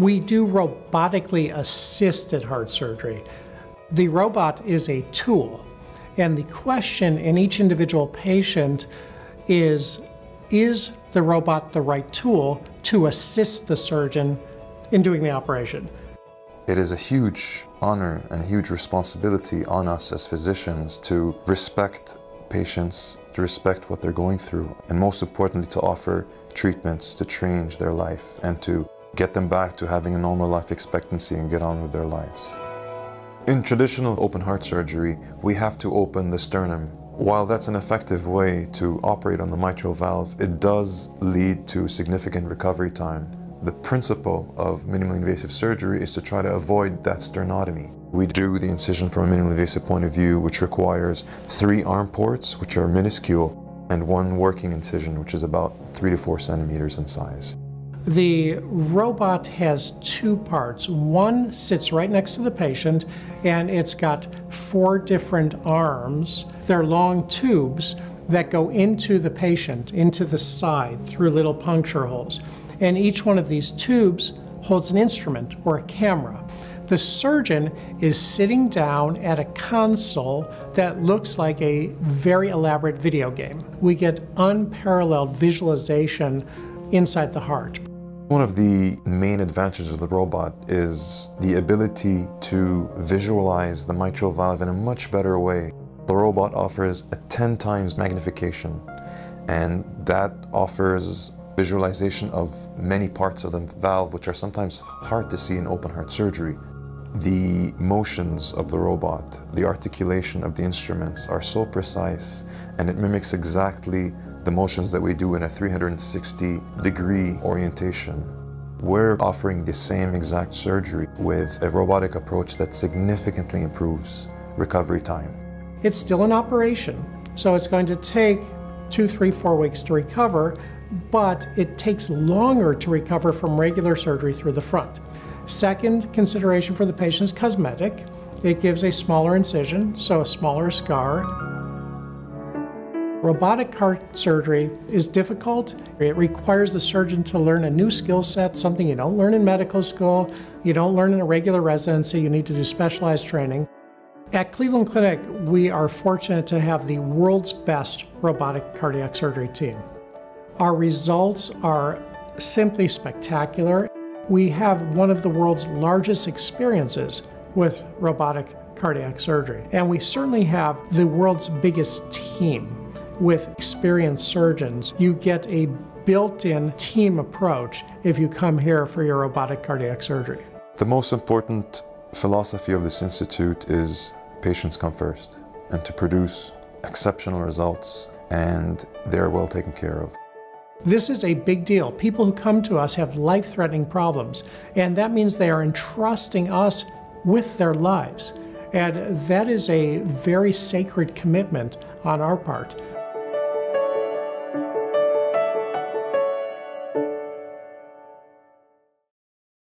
We do robotically assisted heart surgery. The robot is a tool, and the question in each individual patient is Is the robot the right tool to assist the surgeon in doing the operation? It is a huge honor and huge responsibility on us as physicians to respect patients, to respect what they're going through, and most importantly, to offer treatments to change their life and to get them back to having a normal life expectancy and get on with their lives. In traditional open heart surgery, we have to open the sternum. While that's an effective way to operate on the mitral valve, it does lead to significant recovery time. The principle of minimally invasive surgery is to try to avoid that sternotomy. We do the incision from a minimally invasive point of view, which requires three arm ports, which are minuscule, and one working incision, which is about three to four centimeters in size. The robot has two parts. One sits right next to the patient, and it's got four different arms. They're long tubes that go into the patient, into the side, through little puncture holes and each one of these tubes holds an instrument or a camera. The surgeon is sitting down at a console that looks like a very elaborate video game. We get unparalleled visualization inside the heart. One of the main advantages of the robot is the ability to visualize the mitral valve in a much better way. The robot offers a 10 times magnification and that offers visualization of many parts of the valve which are sometimes hard to see in open heart surgery. The motions of the robot, the articulation of the instruments are so precise and it mimics exactly the motions that we do in a 360 degree orientation. We're offering the same exact surgery with a robotic approach that significantly improves recovery time. It's still an operation, so it's going to take two, three, four weeks to recover, but it takes longer to recover from regular surgery through the front. Second consideration for the patient is cosmetic. It gives a smaller incision, so a smaller scar. Robotic heart surgery is difficult. It requires the surgeon to learn a new skill set, something you don't learn in medical school, you don't learn in a regular residency, you need to do specialized training. At Cleveland Clinic, we are fortunate to have the world's best robotic cardiac surgery team. Our results are simply spectacular. We have one of the world's largest experiences with robotic cardiac surgery. And we certainly have the world's biggest team with experienced surgeons. You get a built in team approach if you come here for your robotic cardiac surgery. The most important philosophy of this institute is patients come first and to produce exceptional results and they're well taken care of. This is a big deal. People who come to us have life threatening problems, and that means they are entrusting us with their lives. And that is a very sacred commitment on our part.